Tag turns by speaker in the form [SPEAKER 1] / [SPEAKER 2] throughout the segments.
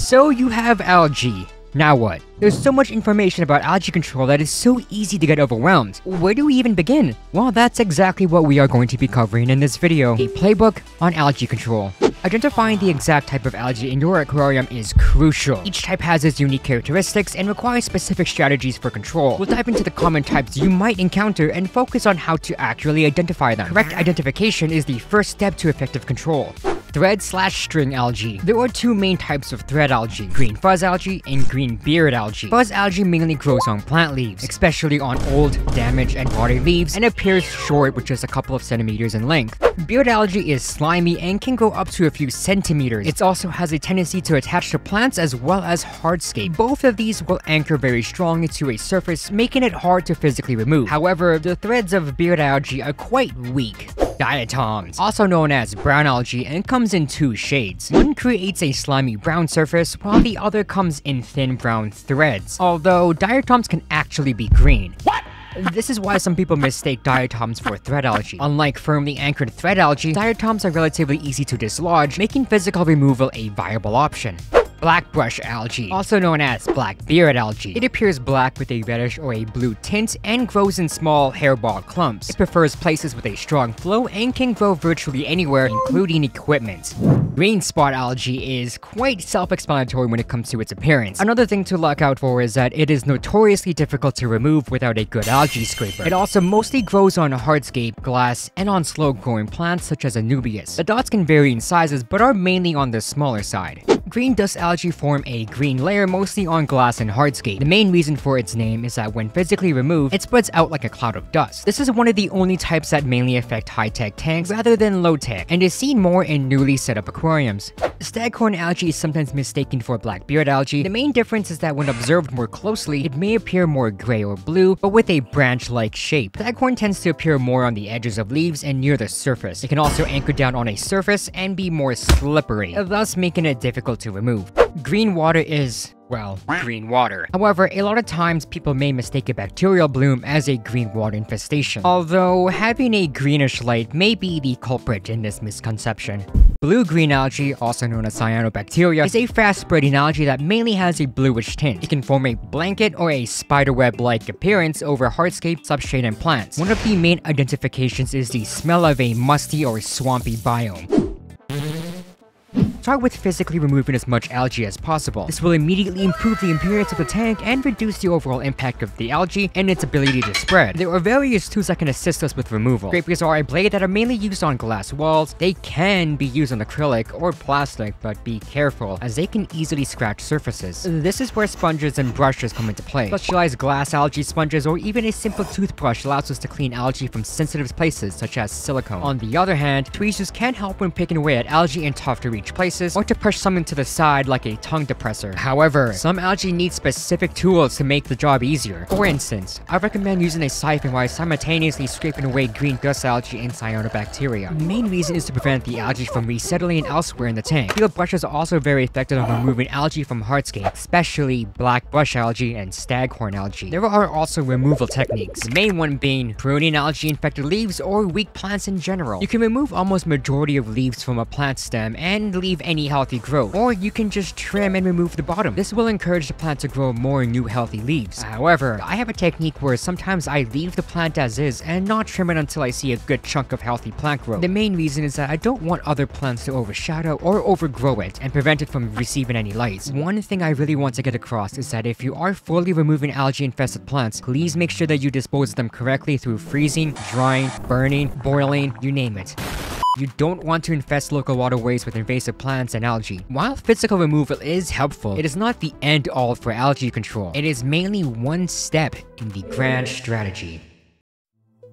[SPEAKER 1] So you have algae. Now what? There's so much information about algae control that is so easy to get overwhelmed. Where do we even begin? Well, that's exactly what we are going to be covering in this video. A playbook on algae control. Identifying the exact type of algae in your aquarium is crucial. Each type has its unique characteristics and requires specific strategies for control. We'll dive into the common types you might encounter and focus on how to accurately identify them. Correct identification is the first step to effective control. Thread slash string algae. There are two main types of thread algae, green fuzz algae and green beard algae. Fuzz algae mainly grows on plant leaves, especially on old, damaged, and rotted leaves, and appears short with just a couple of centimeters in length. Beard algae is slimy and can grow up to a few centimeters. It also has a tendency to attach to plants as well as hardscape. Both of these will anchor very strongly to a surface, making it hard to physically remove. However, the threads of beard algae are quite weak diatoms, also known as brown algae and comes in two shades. One creates a slimy brown surface, while the other comes in thin brown threads, although diatoms can actually be green. What? This is why some people mistake diatoms for thread algae. Unlike firmly anchored thread algae, diatoms are relatively easy to dislodge, making physical removal a viable option. Blackbrush algae, also known as blackbeard algae. It appears black with a reddish or a blue tint and grows in small hairball clumps. It prefers places with a strong flow and can grow virtually anywhere, including equipment. Green spot algae is quite self-explanatory when it comes to its appearance. Another thing to look out for is that it is notoriously difficult to remove without a good algae scraper. It also mostly grows on hardscape, glass, and on slow-growing plants such as Anubias. The dots can vary in sizes, but are mainly on the smaller side. Green dust algae form a green layer mostly on glass and hardscape. The main reason for its name is that when physically removed, it spreads out like a cloud of dust. This is one of the only types that mainly affect high-tech tanks rather than low-tech, and is seen more in newly set up aquariums. Staghorn algae is sometimes mistaken for blackbeard algae. The main difference is that when observed more closely, it may appear more gray or blue, but with a branch-like shape. Staghorn tends to appear more on the edges of leaves and near the surface. It can also anchor down on a surface and be more slippery, thus making it difficult to remove. Green water is well, green water. However, a lot of times people may mistake a bacterial bloom as a green water infestation, although having a greenish light may be the culprit in this misconception. Blue-green algae, also known as cyanobacteria, is a fast-spreading algae that mainly has a bluish tint. It can form a blanket or a spiderweb-like appearance over hardscape, substrate, and plants. One of the main identifications is the smell of a musty or swampy biome. Start with physically removing as much algae as possible. This will immediately improve the appearance of the tank and reduce the overall impact of the algae and its ability to spread. There are various tools that can assist us with removal. Scrapers are a blade that are mainly used on glass walls. They can be used on acrylic or plastic, but be careful, as they can easily scratch surfaces. This is where sponges and brushes come into play. Specialized glass algae sponges or even a simple toothbrush allows us to clean algae from sensitive places such as silicone. On the other hand, tweezers can help when picking away at algae in tough to reach places places or to push something to the side like a tongue depressor. However, some algae need specific tools to make the job easier. For instance, I recommend using a siphon while simultaneously scraping away green dust algae and cyanobacteria. The main reason is to prevent the algae from resettling elsewhere in the tank. Field brushes are also very effective on removing algae from hardscape, especially black brush algae and staghorn algae. There are also removal techniques, the main one being pruning algae-infected leaves or weak plants in general. You can remove almost majority of leaves from a plant stem and leave any healthy growth, or you can just trim and remove the bottom. This will encourage the plant to grow more new healthy leaves. However, I have a technique where sometimes I leave the plant as is and not trim it until I see a good chunk of healthy plant growth. The main reason is that I don't want other plants to overshadow or overgrow it and prevent it from receiving any light. One thing I really want to get across is that if you are fully removing algae infested plants, please make sure that you dispose of them correctly through freezing, drying, burning, boiling, you name it. You don't want to infest local waterways with invasive plants and algae. While physical removal is helpful, it is not the end-all for algae control. It is mainly one step in the grand strategy.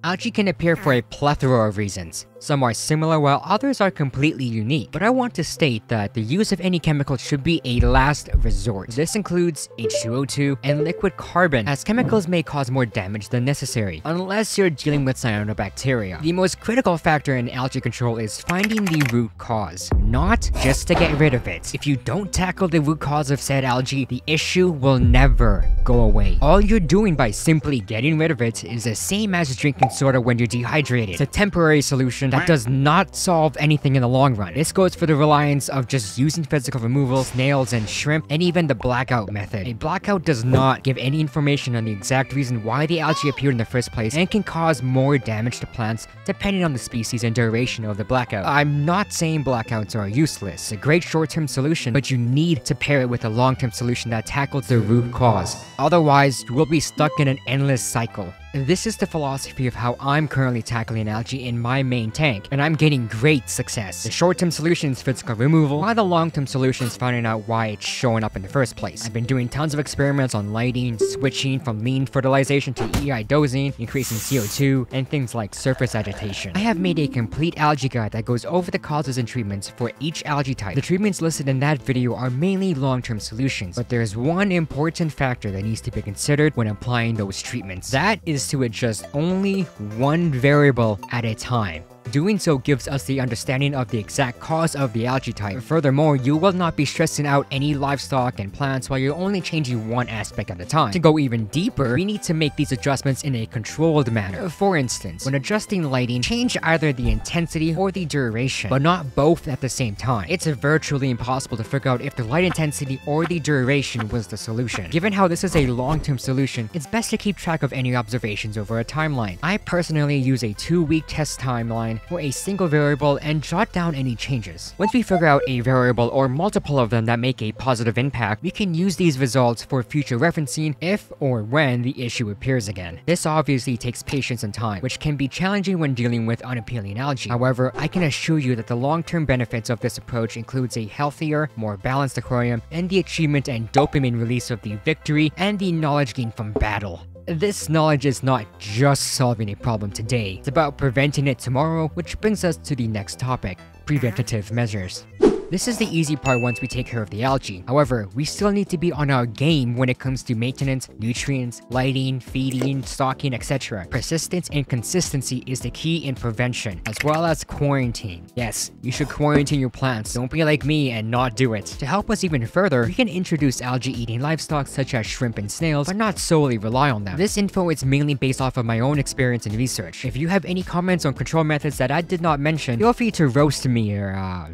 [SPEAKER 1] Algae can appear for a plethora of reasons. Some are similar while others are completely unique, but I want to state that the use of any chemical should be a last resort. This includes H2O2 and liquid carbon, as chemicals may cause more damage than necessary, unless you're dealing with cyanobacteria. The most critical factor in algae control is finding the root cause, not just to get rid of it. If you don't tackle the root cause of said algae, the issue will never go away. All you're doing by simply getting rid of it is the same as drinking soda when you're dehydrated. It's a temporary solution that does not solve anything in the long run. This goes for the reliance of just using physical removal, snails, and shrimp, and even the blackout method. A blackout does not give any information on the exact reason why the algae appeared in the first place and can cause more damage to plants depending on the species and duration of the blackout. I'm not saying blackouts are useless, a great short-term solution, but you need to pair it with a long-term solution that tackles the root cause. Otherwise, you will be stuck in an endless cycle. This is the philosophy of how I'm currently tackling algae in my main tank, and I'm getting great success. The short-term solution is physical removal, while the long-term solution is finding out why it's showing up in the first place. I've been doing tons of experiments on lighting, switching from lean fertilization to EI dosing, increasing CO2, and things like surface agitation. I have made a complete algae guide that goes over the causes and treatments for each algae type. The treatments listed in that video are mainly long-term solutions, but there's one important factor that needs to be considered when applying those treatments. That is to adjust only one variable at a time. Doing so gives us the understanding of the exact cause of the algae type. Furthermore, you will not be stressing out any livestock and plants while you're only changing one aspect at a time. To go even deeper, we need to make these adjustments in a controlled manner. For instance, when adjusting lighting, change either the intensity or the duration, but not both at the same time. It's virtually impossible to figure out if the light intensity or the duration was the solution. Given how this is a long-term solution, it's best to keep track of any observations over a timeline. I personally use a two-week test timeline for a single variable and jot down any changes. Once we figure out a variable or multiple of them that make a positive impact, we can use these results for future referencing if or when the issue appears again. This obviously takes patience and time, which can be challenging when dealing with unappealing algae. However, I can assure you that the long-term benefits of this approach includes a healthier, more balanced aquarium, and the achievement and dopamine release of the victory and the knowledge gained from battle. This knowledge is not just solving a problem today, it's about preventing it tomorrow, which brings us to the next topic, preventative measures. This is the easy part once we take care of the algae. However, we still need to be on our game when it comes to maintenance, nutrients, lighting, feeding, stocking, etc. Persistence and consistency is the key in prevention, as well as quarantine. Yes, you should quarantine your plants, don't be like me and not do it. To help us even further, we can introduce algae-eating livestock such as shrimp and snails, but not solely rely on them. This info is mainly based off of my own experience and research. If you have any comments on control methods that I did not mention, feel free to roast me or uh,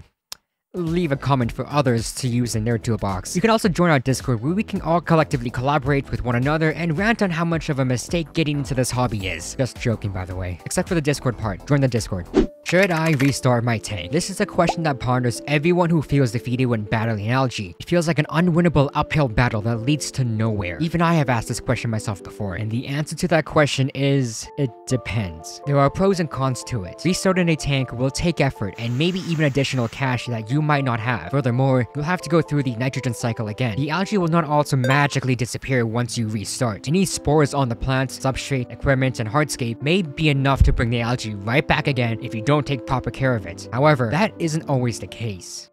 [SPEAKER 1] leave a comment for others to use in their toolbox. You can also join our Discord where we can all collectively collaborate with one another and rant on how much of a mistake getting into this hobby is. Just joking by the way. Except for the Discord part. Join the Discord. Should I restart my tank? This is a question that ponders everyone who feels defeated when battling algae. It feels like an unwinnable uphill battle that leads to nowhere. Even I have asked this question myself before, and the answer to that question is, it depends. There are pros and cons to it. Restarting a tank will take effort and maybe even additional cash that you might not have. Furthermore, you'll have to go through the nitrogen cycle again. The algae will not also magically disappear once you restart. Any spores on the plants, substrate, equipment, and hardscape may be enough to bring the algae right back again if you don't don't take proper care of it. However, that isn't always the case.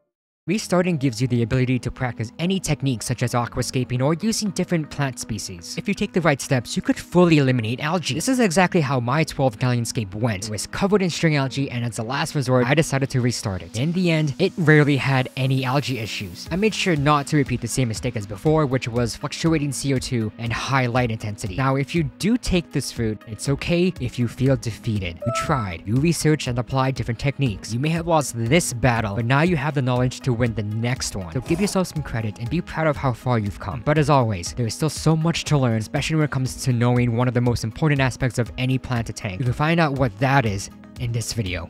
[SPEAKER 1] Restarting gives you the ability to practice any techniques such as aquascaping or using different plant species. If you take the right steps, you could fully eliminate algae. This is exactly how my 12 gallon scape went. It was covered in string algae and as a last resort, I decided to restart it. In the end, it rarely had any algae issues. I made sure not to repeat the same mistake as before, which was fluctuating CO2 and high light intensity. Now, if you do take this route, it's okay if you feel defeated. You tried, you researched and applied different techniques. You may have lost this battle, but now you have the knowledge to win the next one. So give yourself some credit and be proud of how far you've come. But as always, there is still so much to learn, especially when it comes to knowing one of the most important aspects of any planted tank. You can find out what that is in this video.